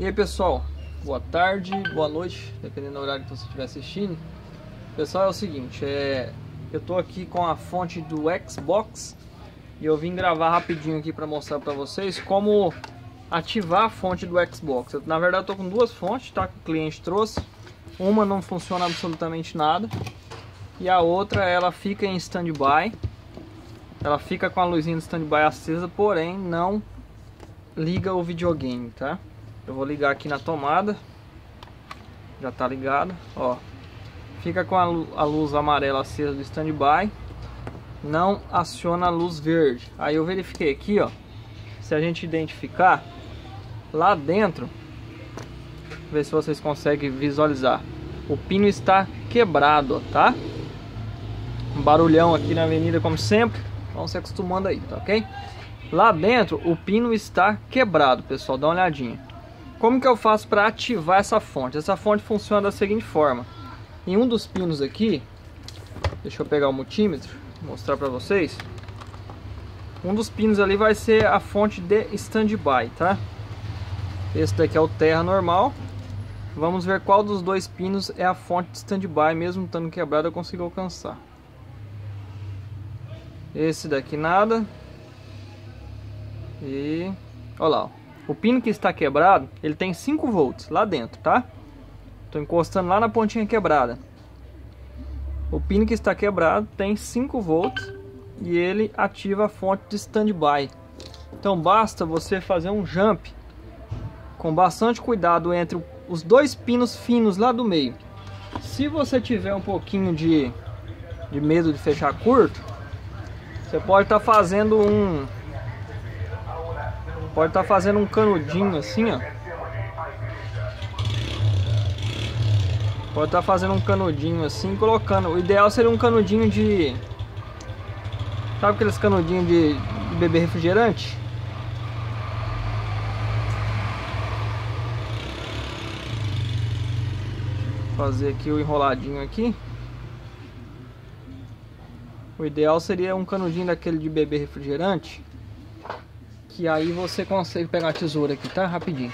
E aí pessoal, boa tarde, boa noite, dependendo do horário que você estiver assistindo. Pessoal, é o seguinte, é, eu tô aqui com a fonte do Xbox e eu vim gravar rapidinho aqui para mostrar para vocês como ativar a fonte do Xbox. Eu, na verdade, tô com duas fontes, tá? Que o cliente trouxe. Uma não funciona absolutamente nada e a outra ela fica em standby. Ela fica com a luzinha de standby acesa, porém não liga o videogame, tá? Eu vou ligar aqui na tomada. Já tá ligado, ó. Fica com a, luz amarela acesa do standby. Não aciona a luz verde. Aí eu verifiquei aqui, ó. Se a gente identificar lá dentro, ver se vocês conseguem visualizar. O pino está quebrado, ó, tá? Um barulhão aqui na avenida como sempre. Vamos se acostumando aí, tá ok? Lá dentro o pino está quebrado, pessoal. Dá uma olhadinha. Como que eu faço para ativar essa fonte? Essa fonte funciona da seguinte forma. Em um dos pinos aqui, deixa eu pegar o multímetro, mostrar para vocês. Um dos pinos ali vai ser a fonte de standby, tá? Esse daqui é o terra normal. Vamos ver qual dos dois pinos é a fonte de standby, mesmo estando quebrado eu consigo alcançar. Esse daqui nada. E olha lá. O pino que está quebrado, ele tem 5 volts lá dentro, tá? Estou encostando lá na pontinha quebrada. O pino que está quebrado tem 5 volts e ele ativa a fonte de standby. Então basta você fazer um jump com bastante cuidado entre os dois pinos finos lá do meio. Se você tiver um pouquinho de, de medo de fechar curto, você pode estar tá fazendo um Pode estar tá fazendo um canudinho assim, ó. Pode estar tá fazendo um canudinho assim, colocando. O ideal seria um canudinho de... Sabe aqueles canudinhos de, de beber refrigerante? Fazer aqui o enroladinho aqui. O ideal seria um canudinho daquele de beber refrigerante que aí você consegue pegar a tesoura aqui, tá? Rapidinho.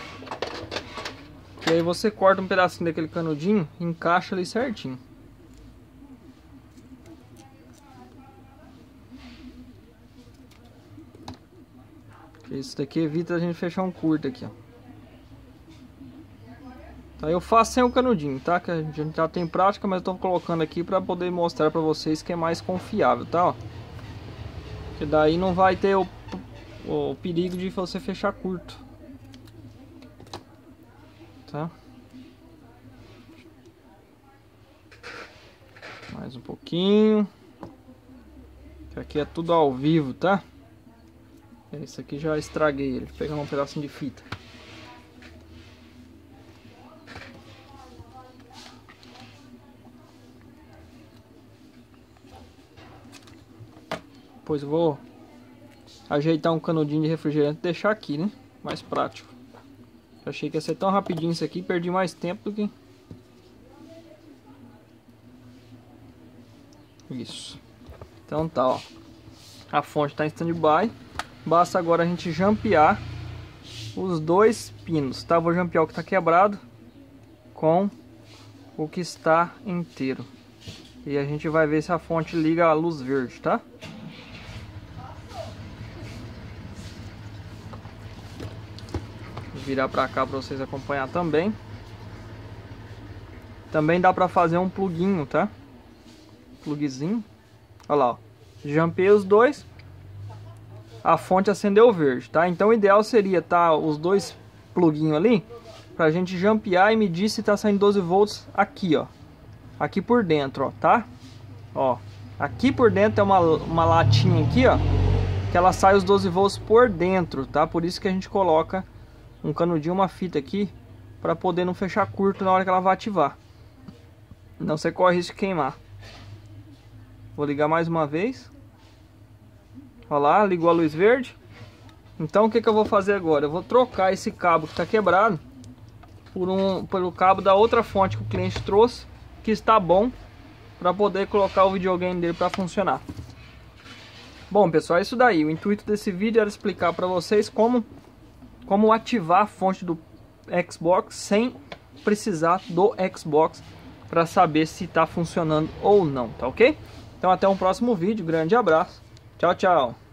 E aí você corta um pedacinho daquele canudinho e encaixa ali certinho. Isso daqui evita a gente fechar um curto aqui, ó. Tá, eu faço sem o canudinho, tá? Que a gente já tem prática, mas eu tô colocando aqui para poder mostrar para vocês que é mais confiável, tá? Ó. Que daí não vai ter o o perigo de você fechar curto. Tá? Mais um pouquinho. Aqui é tudo ao vivo, tá? Esse aqui já estraguei ele. Vou pegar um pedacinho de fita. Depois eu vou ajeitar um canudinho de refrigerante e deixar aqui, né? Mais prático. achei que ia ser tão rapidinho isso aqui, perdi mais tempo do que... Isso. Então tá, ó. A fonte está em standby. Basta agora a gente jampear os dois pinos, tá? Vou jampear o que está quebrado com o que está inteiro. E a gente vai ver se a fonte liga a luz verde, tá? Virar para cá para vocês acompanhar também. Também dá para fazer um pluguinho, tá? Plugzinho. Olha lá, ó. Jampei os dois. A fonte acendeu verde, tá? Então o ideal seria tá os dois pluguinhos ali pra gente jampear e medir se tá saindo 12 volts aqui, ó. Aqui por dentro, ó, tá? Ó, aqui por dentro é uma, uma latinha aqui, ó, que ela sai os 12 volts por dentro, tá? Por isso que a gente coloca um canudinho, uma fita aqui, para poder não fechar curto na hora que ela vai ativar. Não você corre risco de queimar. Vou ligar mais uma vez. Olha lá, ligou a luz verde. Então o que, que eu vou fazer agora? Eu vou trocar esse cabo que está quebrado por um, pelo cabo da outra fonte que o cliente trouxe, que está bom para poder colocar o videogame dele para funcionar. Bom pessoal, é isso daí. O intuito desse vídeo era explicar para vocês como como ativar a fonte do Xbox sem precisar do Xbox para saber se está funcionando ou não, tá ok? Então até um próximo vídeo, grande abraço, tchau, tchau!